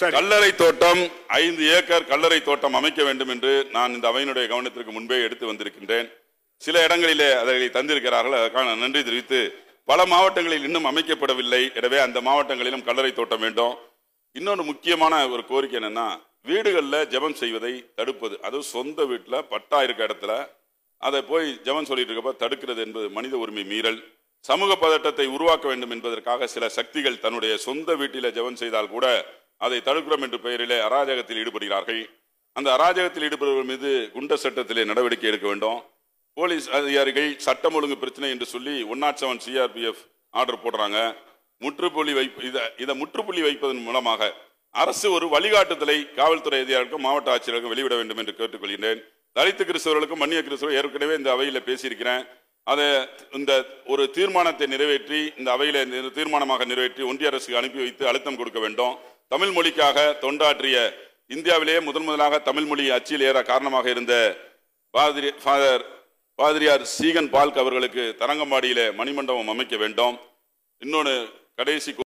கல்லறை தோட்டம் ஐந்து ஏக்கர் கல்லறை தோட்டம் அமைக்க வேண்டும் என்று நான் இந்த அவையினுடைய கவனத்திற்கு முன்பே எடுத்து வந்திருக்கின்றேன். சில இடங்களிலே அதை தந்திருக்கிறார்கள் அதற்கான நன்றி தெரிவித்து பல மாவட்டங்களில் இன்னும் அமைக்கப்படவில்லை. எனவே அந்த மாவட்டங்களிலும் கல்லறை தோட்டம் வேண்டும். இன்னொன்று முக்கியமான ஒரு கோரிக்கை என்னன்னா வீடுகளில் ஜெபம் செய்வதை தடுப்பது. அதுவும் சொந்த வீட்டில் பட்டா இருக்க இடத்துல அதை போய் ஜெபம் சொல்லிட்டு இருக்கப்ப தடுக்கிறது என்பது மனித உரிமை மீறல். சமூக பதட்டத்தை உருவாக்க வேண்டும் என்பதற்காக சில சக்திகள் தன்னுடைய சொந்த வீட்டில ஜெபம் செய்தால் கூட அதை தடுக்கிறோம் என்ற பெயரிலே அராஜகத்தில் ஈடுபடுகிறார்கள். அந்த அராஜகத்தில் ஈடுபடுவர்கள் மீது குண்ட சட்டத்திலே நடவடிக்கை எடுக்க வேண்டும். போலீஸ் அதிகாரிகள் சட்டம் ஒழுங்கு பிரச்சனை என்று சொல்லி one nought seven CRPF order போடுறாங்க. முற்றுப்புள்ளி வைப்பு இதை இதை முற்றுப்புள்ளி வைப்பதன் மூலமாக அரசு ஒரு வழிகாட்டுதலை காவல்துறை அதிகாரிக்கும் மாவட்ட ஆட்சியருக்கும் வெளியிட வேண்டும் என்று கேட்டுக்கொள்கின்றேன். தலித்து கிறிஸ்தவர்களுக்கும் மன்னிய கிறிஸ்தவர் ஏற்கனவே இந்த அவையில் பேசியிருக்கிறேன். அதை இந்த ஒரு தீர்மானத்தை நிறைவேற்றி இந்த அவையில் இந்த தீர்மானமாக நிறைவேற்றி ஒன்றிய அரசுக்கு அனுப்பி வைத்து அழுத்தம் கொடுக்க வேண்டும். தமிழ் மொழிக்காக தொண்டாற்றிய இந்தியாவிலேயே முதன் முதலாக தமிழ் மொழி அச்சில் ஏற காரணமாக இருந்த பாதிரி ஃபாதர் பாதிரியார் சீகன் பால்க் அவர்களுக்கு தரங்கம்பாடியில மணிமண்டபம் அமைக்க வேண்டும். இன்னொன்று கடைசி